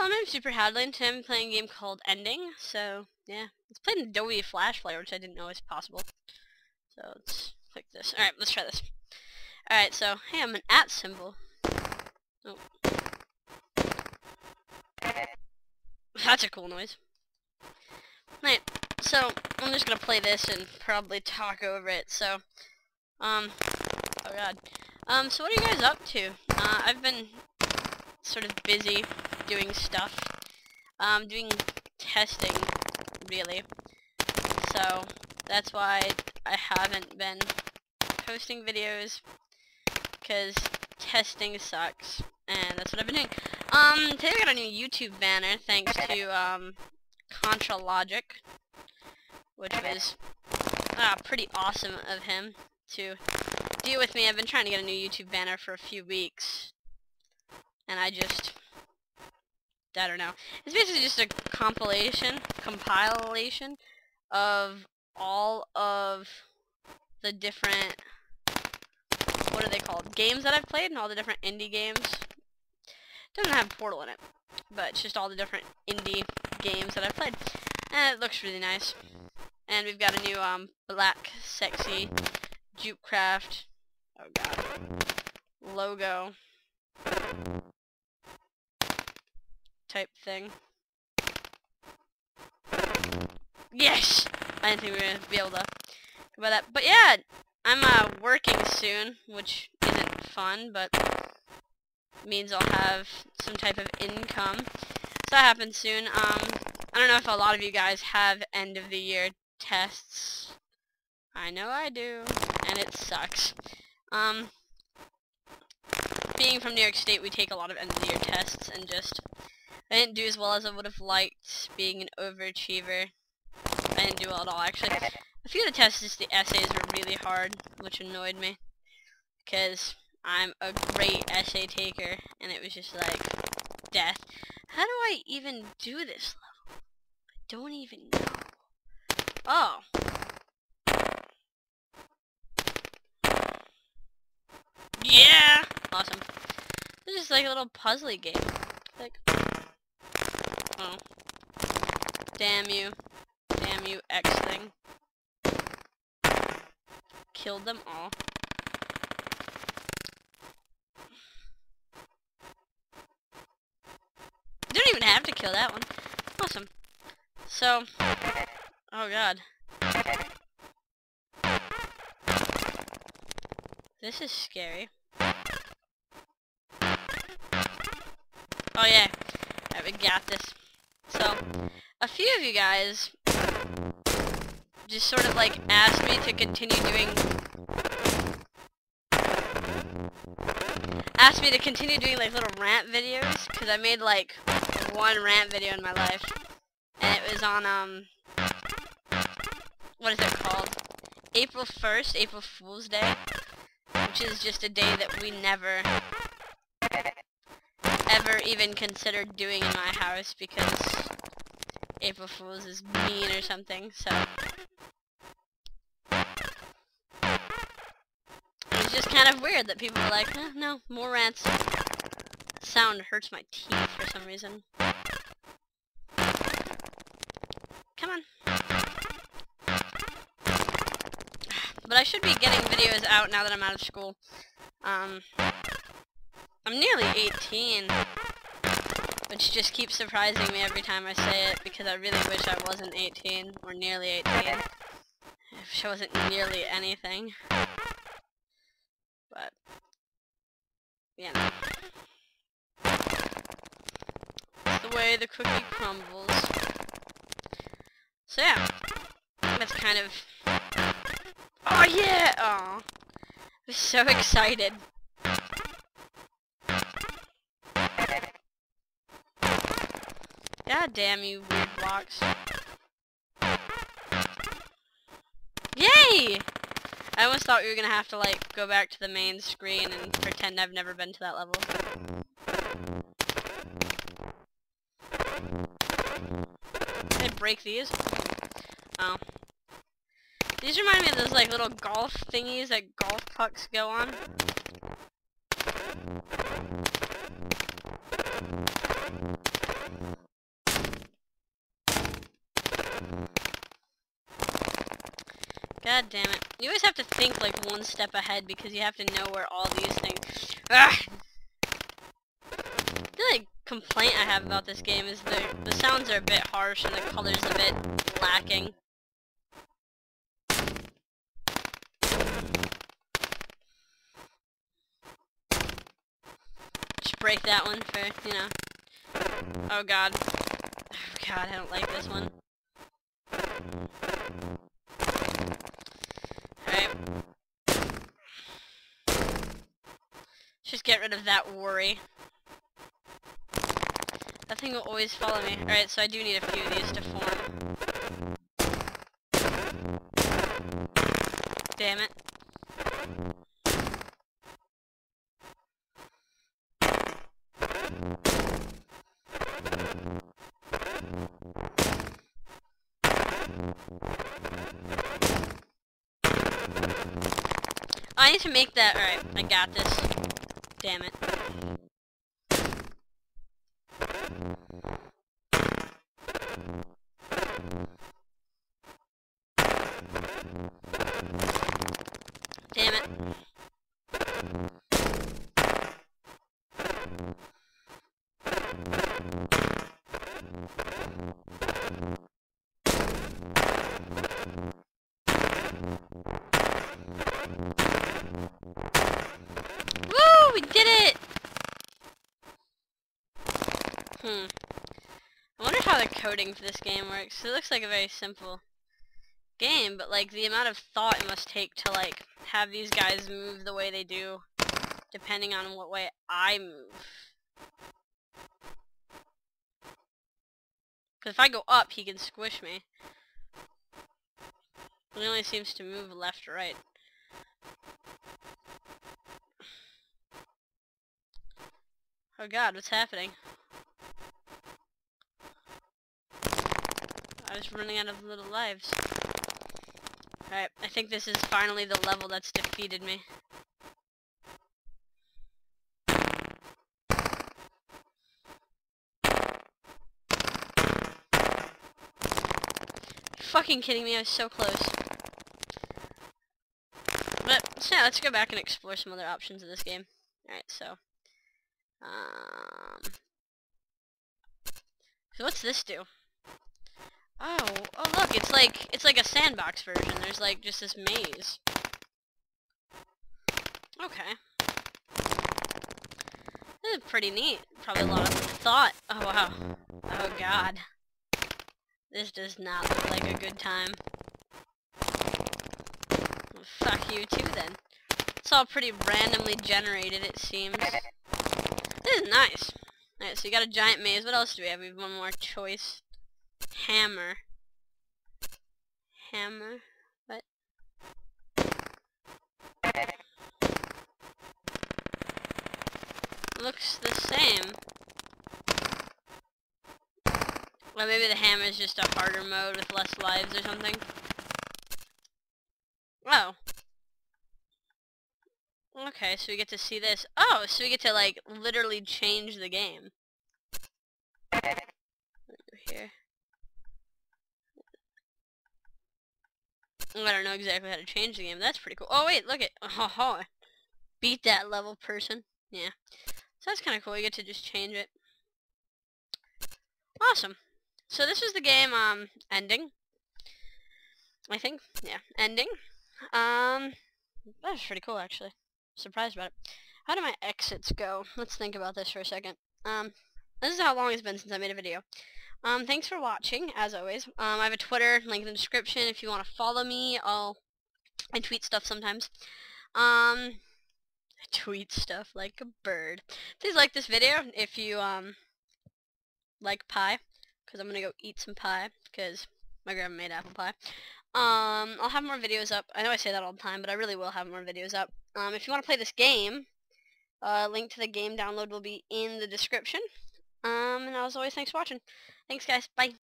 My name's Jupiter Hadley, today I'm playing a game called Ending, so, yeah. It's playing Adobe Flash Player, which I didn't know was possible. So, let's click this. Alright, let's try this. Alright, so, hey, I'm an at symbol. Oh. That's a cool noise. Right, so, I'm just gonna play this and probably talk over it, so, um, oh god. Um, so what are you guys up to? Uh, I've been sort of busy doing stuff. Um, doing testing, really. So, that's why I haven't been posting videos, because testing sucks, and that's what I've been doing. Um, today I got a new YouTube banner, thanks to, um, Contra Logic, which was, uh, pretty awesome of him to deal with me. I've been trying to get a new YouTube banner for a few weeks, and I just I don't know. It's basically just a compilation, compilation of all of the different, what are they called, games that I've played and all the different indie games. It doesn't have Portal in it, but it's just all the different indie games that I've played. And it looks really nice. And we've got a new um, black, sexy JupCraft, oh god, logo type thing. Yes! I didn't think we were going to be able to by that. But yeah, I'm uh, working soon, which isn't fun, but means I'll have some type of income. So that happens soon. Um, I don't know if a lot of you guys have end of the year tests. I know I do, and it sucks. Um, being from New York State, we take a lot of end of the year tests and just I didn't do as well as I would have liked being an overachiever. I didn't do well at all, actually. A few of the tests, the essays were really hard, which annoyed me. Because I'm a great essay taker, and it was just like, death. How do I even do this level? I don't even know. Oh. Yeah! Awesome. This is like a little puzzly game. Like, Oh. Damn you. Damn you, X thing. Killed them all. You don't even have to kill that one. Awesome. So, oh god. This is scary. Oh yeah, I got this. So, a few of you guys just sort of like asked me to continue doing asked me to continue doing like little rant videos because I made like one rant video in my life. And it was on um what is it called? April 1st April Fool's Day which is just a day that we never ever even considered doing in my house because April Fool's is mean or something, so... It's just kind of weird that people are like, eh, no, more rants. Sound hurts my teeth for some reason. Come on. But I should be getting videos out now that I'm out of school. Um, I'm nearly 18. Which just keeps surprising me every time I say it because I really wish I wasn't 18 or nearly 18. I wish I wasn't nearly anything. But, you know. The way the cookie crumbles. So yeah, that's kind of... Oh yeah! Oh, I was so excited. God damn you, weird blocks. Yay! I almost thought we were gonna have to, like, go back to the main screen and pretend I've never been to that level. Did I break these? Oh. These remind me of those, like, little golf thingies that golf pucks go on. God damn it. You always have to think like one step ahead because you have to know where all these things... Ugh! The only complaint I have about this game is the, the sounds are a bit harsh and the color's a bit lacking. Break that one for, you know. Oh god. Oh god, I don't like this one. Just get rid of that worry. That thing will always follow me. Alright, so I do need a few of these to form. Damn it. I need to make that. Alright, I got this. Damn it. Damn it. How the coding for this game works. It looks like a very simple game, but like the amount of thought it must take to like have these guys move the way they do, depending on what way I move. Because if I go up, he can squish me. He only seems to move left or right. Oh god, what's happening? Was running out of little lives. Alright, I think this is finally the level that's defeated me. fucking kidding me, I was so close. But, so yeah, let's go back and explore some other options of this game. Alright, so. Um. So what's this do? Oh, oh look, it's like, it's like a sandbox version. There's like just this maze. Okay. This is pretty neat. Probably a lot of thought. Oh wow. Oh god. This does not look like a good time. Well, fuck you too then. It's all pretty randomly generated it seems. This is nice. Alright, so you got a giant maze. What else do we have? We have one more choice. Hammer. Hammer. What? Looks the same. Well, maybe the hammer is just a harder mode with less lives or something. Oh. Okay, so we get to see this. Oh, so we get to, like, literally change the game. Here. I don't know exactly how to change the game. That's pretty cool. Oh, wait, look at... Oh, oh. Beat that level person. Yeah. So that's kind of cool. You get to just change it. Awesome. So this is the game, um, ending. I think. Yeah, ending. Um, that was pretty cool, actually. Surprised about it. How do my exits go? Let's think about this for a second. Um, this is how long it's been since I made a video. Um, thanks for watching, as always. Um, I have a Twitter, link in the description. If you want to follow me, I'll... I tweet stuff sometimes. Um, I tweet stuff like a bird. Please like this video if you, um, like pie because I'm going to go eat some pie, because my grandma made apple pie. Um, I'll have more videos up. I know I say that all the time, but I really will have more videos up. Um, if you want to play this game, uh, link to the game download will be in the description. Um, and as always, thanks for watching. Thanks, guys. Bye.